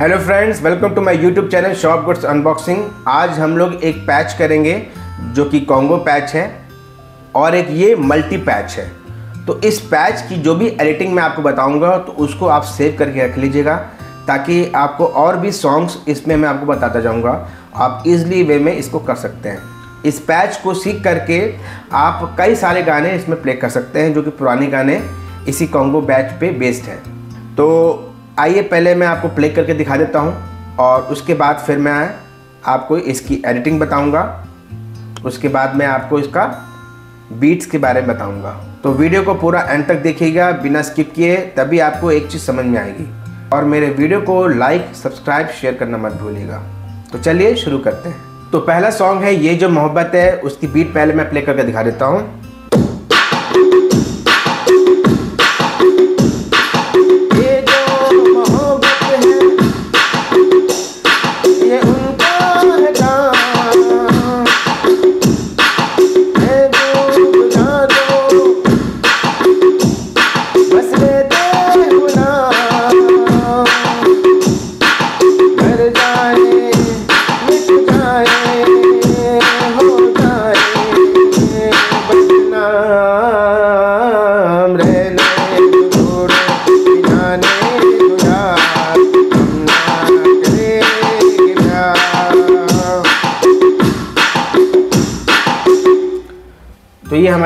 Hello friends welcome to my YouTube channel shop goods unboxing आज हम लोग एक पैच करेंगे, जो कि कॉन्गो पैच है, और एक ये मल्टी पैच है। तो इस पैच की जो भी एडिटिंग मैं आपको बताऊँगा तो उसको आप सेव करके रख लीजिएगा, ताकि आपको और भी सॉन्ग्स इसमें मैं आपको बताता जाऊँगा। आप इजली वे में इसको कर सकते हैं। इस पैच को सीख करके आप कई सारे गाने इसमें प्ले कर सकते हैं, जो कि पुराने गाने इसी कॉन्गो बैच पे बेस्ड हैं। तो आइए पहले मैं आपको प्ले करके दिखा देता हूँ और उसके बाद फिर मैं आपको इसकी एडिटिंग बताऊँगा। उसके बाद मैं आपको इसका बीट्स के बारे में बताऊँगा। तो वीडियो को पूरा एंड तक देखिएगा, बिना स्किप किए, तभी आपको एक चीज़ समझ में आएगी। और मेरे वीडियो को लाइक सब्सक्राइब शेयर करना मत भूलिएगा। तो चलिए शुरू करते हैं। तो पहला सॉन्ग है, ये जो मोहब्बत है, उसकी बीट पहले मैं प्ले करके दिखा देता हूँ।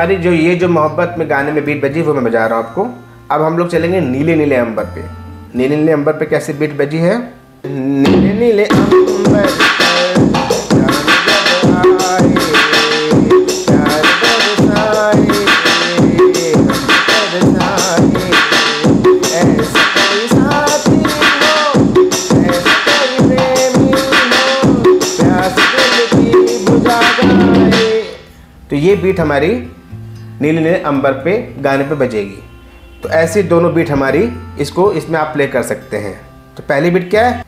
हमारी जो ये जो मोहब्बत में गाने में बीट बजी, वो मैं बजा रहा हूँ आपको। अब हम लोग चलेंगे नीले नीले अंबर पे। नीले नीले अंबर पे कैसे बीट बजी है? नीले नीले तो ये बीट हमारी नीले नीले अंबर पे, गाने पे बजेगी। तो ऐसे दोनों बीट हमारी, इसको इसमें आप प्ले कर सकते हैं। तो पहली बीट क्या है?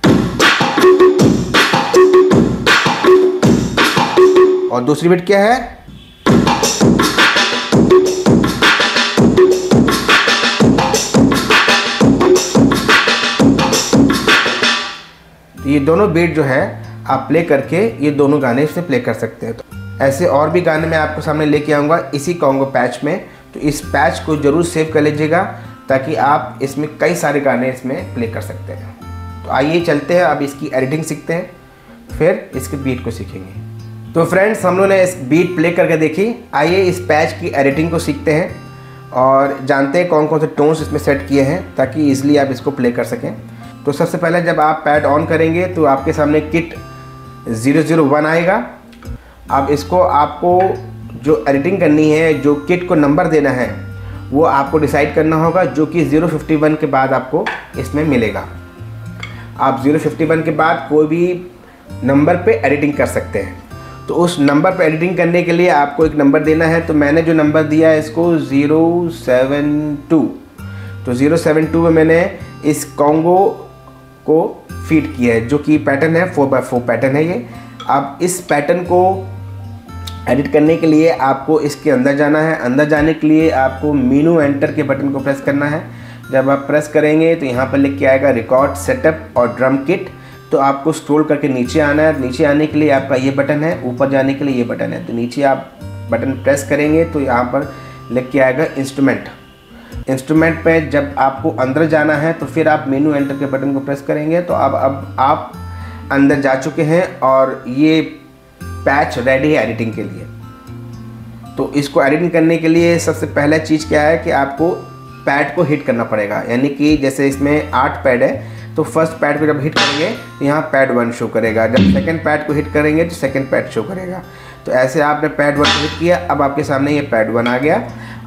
और दूसरी बीट क्या है? ये दोनों बीट जो है, आप प्ले करके ये दोनों गाने इसमें प्ले कर सकते हैं। तो ऐसे और भी गाने मैं आपको सामने लेके आऊँगा इसी कॉन्गो पैच में। तो इस पैच को ज़रूर सेव कर लीजिएगा ताकि आप इसमें कई सारे गाने इसमें प्ले कर सकते हैं। तो आइए चलते हैं, अब इसकी एडिटिंग सीखते हैं, फिर इसके बीट को सीखेंगे। तो फ्रेंड्स हम लोग ने इस बीट प्ले करके देखी। आइए इस पैच की एडिटिंग को सीखते हैं और जानते हैं कौन कौन से टोन्स इसमें सेट किए हैं ताकि ईजिली आप इसको प्ले कर सकें। तो सबसे पहले जब आप पैड ऑन करेंगे तो आपके सामने किट ज़ीरो ज़ीरो वन आएगा। अब इसको आपको जो एडिटिंग करनी है, जो किट को नंबर देना है, वो आपको डिसाइड करना होगा, जो कि 051 के बाद आपको इसमें मिलेगा। आप 051 के बाद कोई भी नंबर पे एडिटिंग कर सकते हैं। तो उस नंबर पे एडिटिंग करने के लिए आपको एक नंबर देना है। तो मैंने जो नंबर दिया है इसको 072 तो 072 में मैंने इस कॉन्गो को फ़ीड किया है, जो कि पैटर्न है फोर बाय फोर पैटर्न है ये। अब इस पैटर्न को एडिट करने के लिए आपको इसके अंदर जाना है। अंदर जाने के लिए आपको मीनू एंटर के बटन को प्रेस करना है। जब आप प्रेस करेंगे तो यहाँ पर लिख के आएगा रिकॉर्ड सेटअप और ड्रम किट तो आपको स्क्रॉल करके नीचे आना है। नीचे आने के लिए आपका ये बटन है। ऊपर जाने के लिए ये बटन है। तो नीचे आप बटन प्रेस करेंगे तो यहाँ पर लिख के आएगा इंस्ट्रूमेंट इंस्ट्रूमेंट पे जब आपको अंदर जाना है तो फिर आप मेनू एंटर के बटन को प्रेस करेंगे। तो अब अब आप अंदर जा चुके हैं और ये पैच रेडी है एडिटिंग के लिए। तो इसको एडिटिंग करने के लिए सबसे पहला चीज़ क्या है कि आपको पैड को हिट करना पड़ेगा। यानी कि जैसे इसमें आठ पैड है तो फ़र्स्ट पैड को जब हिट करेंगे तो यहाँ पैड वन शो करेगा। जब सेकंड पैड को हिट करेंगे तो सेकंड पैड शो करेगा। तो ऐसे आपने पैड वन हिट किया, अब आपके सामने ये पैड वन आ गया।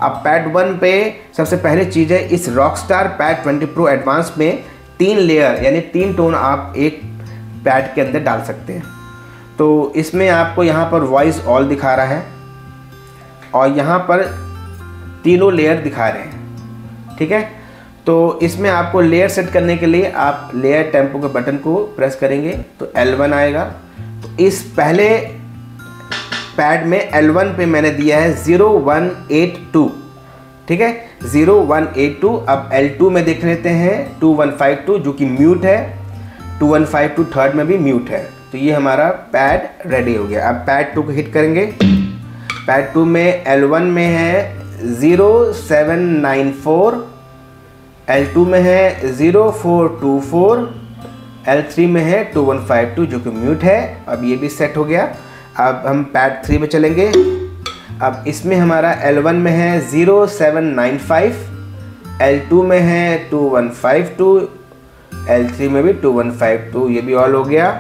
अब पैड वन पे सबसे पहले चीज़ है, इस rock star pad twenty pro advance में तीन लेयर, यानी तीन टोन आप एक पैड के अंदर डाल सकते हैं। तो इसमें आपको यहाँ पर वॉइस ऑल दिखा रहा है और यहाँ पर तीनों लेयर दिखा रहे हैं, ठीक है? तो इसमें आपको लेयर सेट करने के लिए आप लेयर टेंपो के बटन को प्रेस करेंगे तो L1 आएगा। तो इस पहले पैड में L1 पे मैंने दिया है 0182 ठीक है? 0182 अब L2 में देख लेते हैं 2152 जो कि म्यूट है two one five two third में भी म्यूट है। तो ये हमारा पैड रेडी हो गया। अब पैड टू को हिट करेंगे। पैड टू में एल वन में है zero seven nine four L two में है zero four two four L three में है टू वन फाइव टू जो कि म्यूट है। अब ये भी सेट हो गया। अब हम पैड थ्री में चलेंगे। अब इसमें हमारा एल वन में है zero seven nine five L two में है two one five two L three में भी टू वन फाइव टू ये भी ऑल हो गया।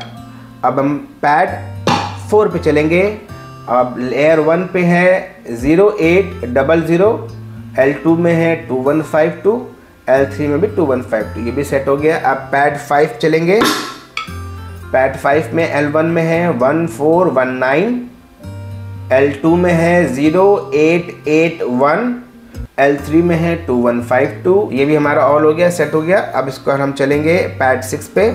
अब हम पैड फोर पे चलेंगे। अब लेयर वन पे है zero eight double zero L two में है two one five two L three में भी टू वन फाइव टू ये भी सेट हो गया। अब पैड फाइव चलेंगे। पैड फाइव में एल वन में है one four one nine L two में है zero eight eight one L three में है टू वन फाइव टू ये भी हमारा ऑल हो गया सेट हो गया। अब इसको हम चलेंगे पैड सिक्स पे।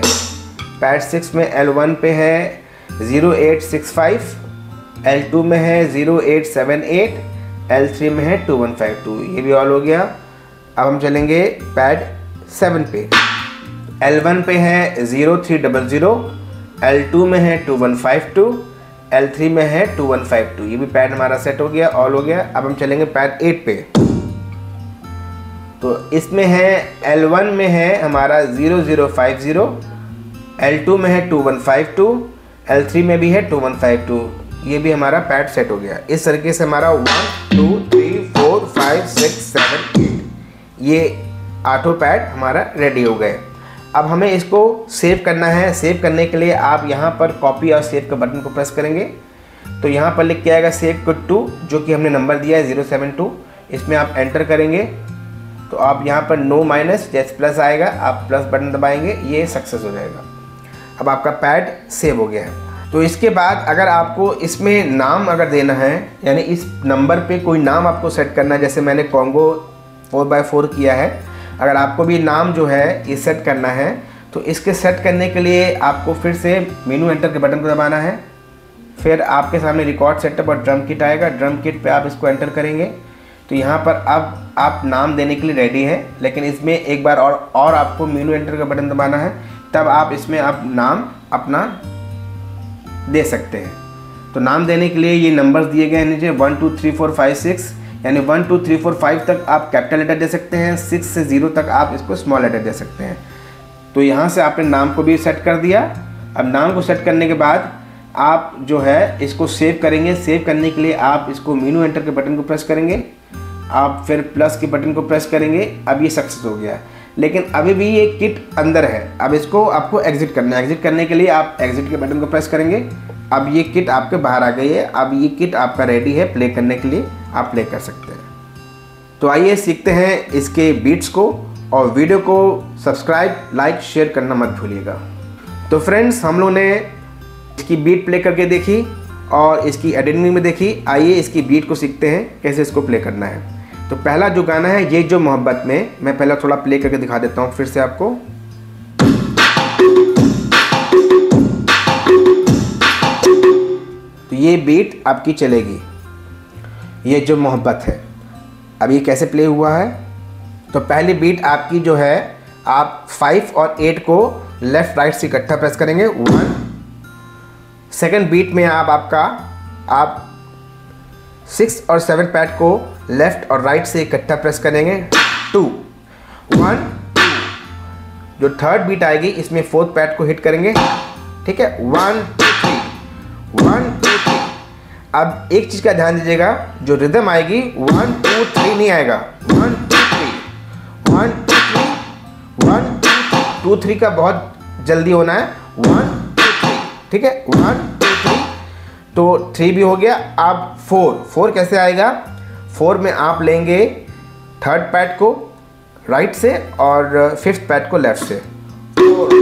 पैड सिक्स में एल वन पे है, zero eight six five, L two में है zero eight seven eight, L three में है टू वन फाइव टू। ये भी ऑल हो गया। अब हम चलेंगे पैड सेवन पे। एल वन पे है zero three double zero, L two में है two one five two, L three में है टू वन फाइव टू। ये भी पैड हमारा सेट हो गया ऑल हो गया। अब हम चलेंगे पैड एट पे। तो इसमें है, एल वन में है हमारा zero zero five zero L two में है two one five two L three में भी है टू वन फाइव टू ये भी हमारा पैड सेट हो गया। इस तरीके से हमारा one two three four five six seven eight ये आठों पैड हमारा रेडी हो गए। अब हमें इसको सेव करना है। सेव करने के लिए आप यहाँ पर कॉपी और सेव के बटन को प्रेस करेंगे। तो यहाँ पर लिख के आएगा सेव कुड टू जो कि हमने नंबर दिया है ज़ीरो सेवन टू इसमें आप एंटर करेंगे। तो आप यहाँ पर नो माइनस जैसे प्लस आएगा। आप प्लस बटन दबाएँगे। ये सक्सेस हो जाएगा। अब आपका पैड सेव हो गया है। तो इसके बाद अगर आपको इसमें नाम अगर देना है, यानी इस नंबर पे कोई नाम आपको सेट करना है, जैसे मैंने कॉन्गो फोर बाय फोर किया है, अगर आपको भी नाम जो है ये सेट करना है तो इसके सेट करने के लिए आपको फिर से मेनू एंटर के बटन को दबाना है। फिर आपके सामने रिकॉर्ड सेटअप और ड्रम किट आएगा। ड्रम किट पे आप इसको एंटर करेंगे। तो यहाँ पर अब आप नाम देने के लिए रेडी है, लेकिन इसमें एक बार और और आपको मेनू एंटर का बटन दबाना है, तब आप इसमें आप नाम अपना दे सकते हैं। तो नाम देने के लिए ये नंबर्स दिए गए हैं नीचे one two three four five six यानी one two three four five तक आप कैपिटल लेटर दे सकते हैं सिक्स से ज़ीरो तक आप इसको स्मॉल लेटर दे सकते हैं। तो यहाँ से आपने नाम को भी सेट कर दिया। अब नाम को सेट करने के बाद आप जो है इसको सेव करेंगे। सेव करने के लिए आप इसको मीनू एंटर के बटन को प्रेस करेंगे। आप फिर प्लस के बटन को प्रेस करेंगे। अब ये सक्सेस हो गया। लेकिन अभी भी ये किट अंदर है। अब इसको आपको एग्जिट करना है। एग्जिट करने के लिए आप एग्जिट के बटन को प्रेस करेंगे। अब ये किट आपके बाहर आ गई है। अब ये किट आपका रेडी है प्ले करने के लिए। आप प्ले कर सकते हैं। तो आइए सीखते हैं इसके बीट्स को। और वीडियो को सब्सक्राइब लाइक शेयर करना मत भूलिएगा। तो फ्रेंड्स हम लोग ने इसकी बीट प्ले करके देखी और इसकी एडिटिंग में देखी। आइए इसकी बीट को सीखते हैं, कैसे इसको प्ले करना है। तो पहला जो गाना है, ये जो मोहब्बत में, मैं पहला थोड़ा प्ले करके दिखा देता हूँ फिर से आपको। तो ये बीट आपकी चलेगी। ये जो मोहब्बत है, अब ये कैसे प्ले हुआ है? तो पहली बीट आपकी जो है, आप फाइव और एट को लेफ़्ट राइट से इकट्ठा प्रेस करेंगे। वन सेकेंड बीट में आप आपका, आप सिक्स और सेवन पैड को लेफ़्ट और राइट से इकट्ठा प्रेस करेंगे। टू वन जो थर्ड बीट आएगी, इसमें फोर्थ पैड को हिट करेंगे। ठीक है? One two three one two three अब एक चीज़ का ध्यान दीजिएगा, जो रिदम आएगी वन टू थ्री नहीं आएगा। One two three one two three one two three का बहुत जल्दी होना है। वन ठीक है? वन टू थ्री तो थ्री भी हो गया। अब फोर फोर कैसे आएगा? फोर में आप लेंगे थर्ड पैड को राइट से और फिफ्थ पैड को लेफ़्ट से। फोर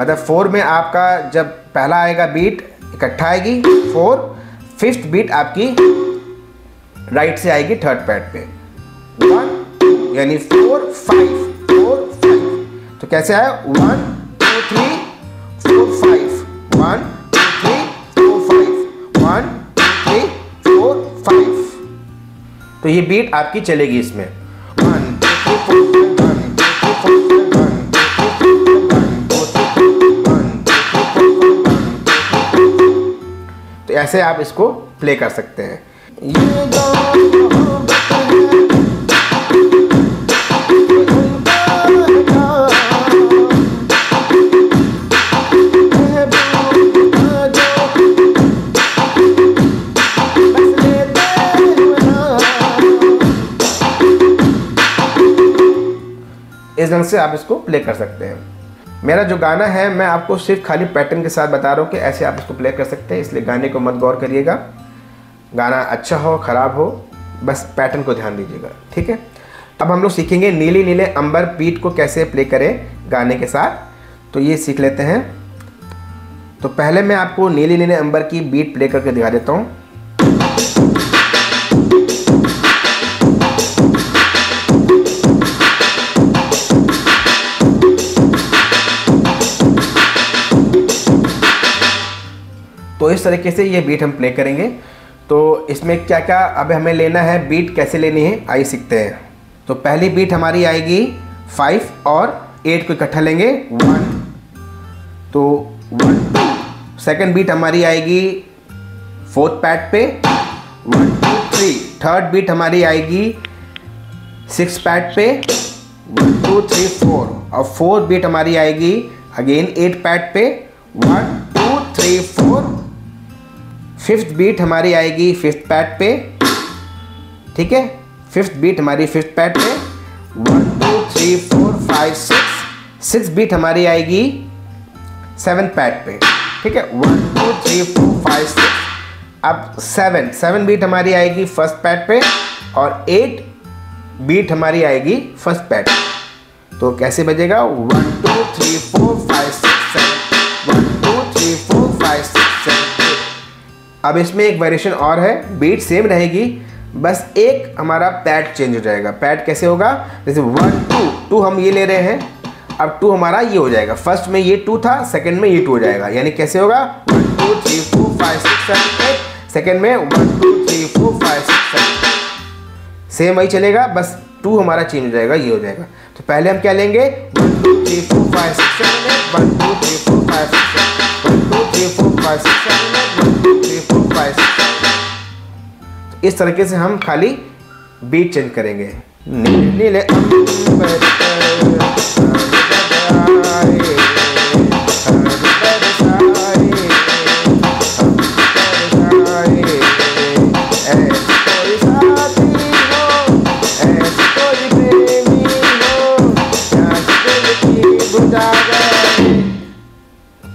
मतलब फोर में आपका जब पहला आएगा बीट इकट्ठा आएगी फोर फिफ्थ बीट आपकी राइट से आएगी थर्ड पैड पे। वन यानी फोर फाइव फोर फाइव तो कैसे आया? One two, three, four, five. One, two, three, four, five. One, two, three, four, five. तो ये बीट आपकी चलेगी इसमें one two three four one two three four तो ऐसे आप इसको प्ले कर सकते हैं ढंग से आप इसको प्ले कर सकते हैं। मेरा जो गाना है, मैं आपको सिर्फ़ खाली पैटर्न के साथ बता रहा हूँ कि ऐसे आप इसको प्ले कर सकते हैं, इसलिए गाने को मत गौर करिएगा। गाना अच्छा हो, ख़राब हो, बस पैटर्न को ध्यान दीजिएगा, ठीक है? अब हम लोग सीखेंगे नीली नीले अंबर बीट को कैसे प्ले करें गाने के साथ। तो ये सीख लेते हैं। तो पहले मैं आपको नीले नीले अंबर की बीट प्ले करके दिखा देता हूँ। तरीके से ये बीट हम प्ले करेंगे। तो इसमें क्या क्या अब हमें लेना है बीट कैसे लेनी है, आइए सीखते हैं। तो पहली बीट हमारी आएगी फाइव और एट को इकट्ठा लेंगे वन तो वन सेकेंड बीट हमारी आएगी फोर्थ पैड पे one two three third beat हमारी आएगी सिक्स पैड पे वन टू थ्री फोर और फोर्थ बीट हमारी आएगी अगेन एट पैड पे one two three four fifth beat हमारी आएगी फिफ्थ पैड पे। ठीक है? फिफ्थ बीट हमारी फिफ्थ पैड पे। One two three four five six six beat हमारी आएगी सेवन पैड पे। ठीक है? One two three four five six अब सेवन सेवन बीट हमारी आएगी फ़र्स्ट पैड पे और एट बीट हमारी आएगी फ़र्स्ट पैड तो कैसे बजेगा? One two three four five six अब इसमें एक वेरिएशन और है बीट सेम रहेगी, बस एक हमारा पैड चेंज हो जाएगा। पैड कैसे होगा? जैसे वन टू टू हम ये ले रहे हैं, अब टू हमारा ये हो जाएगा। फ़र्स्ट में ये टू था सेकंड में ये टू हो जाएगा। यानी कैसे होगा? One two three four five six seven eight second में one two three four five six seven same वही चलेगा, बस टू हमारा चेंज हो जाएगा, ये हो जाएगा। तो पहले हम क्या लेंगे? One two three four five six seven eight one two three four five six one two three four five six seven eight three four इस तरीके से हम खाली बीट चेंज करेंगे। नीले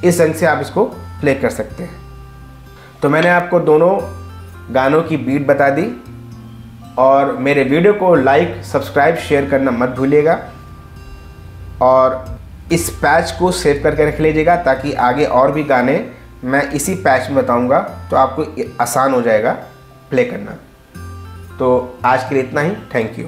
इस रंग से आप इसको प्ले कर सकते हैं। तो मैंने आपको दोनों गानों की बीट बता दी। और मेरे वीडियो को लाइक सब्सक्राइब शेयर करना मत भूलिएगा। और इस पैच को सेव करके रख लीजिएगा ताकि आगे और भी गाने मैं इसी पैच में बताऊँगा तो आपको आसान हो जाएगा प्ले करना। तो आज के लिए इतना ही। Thank you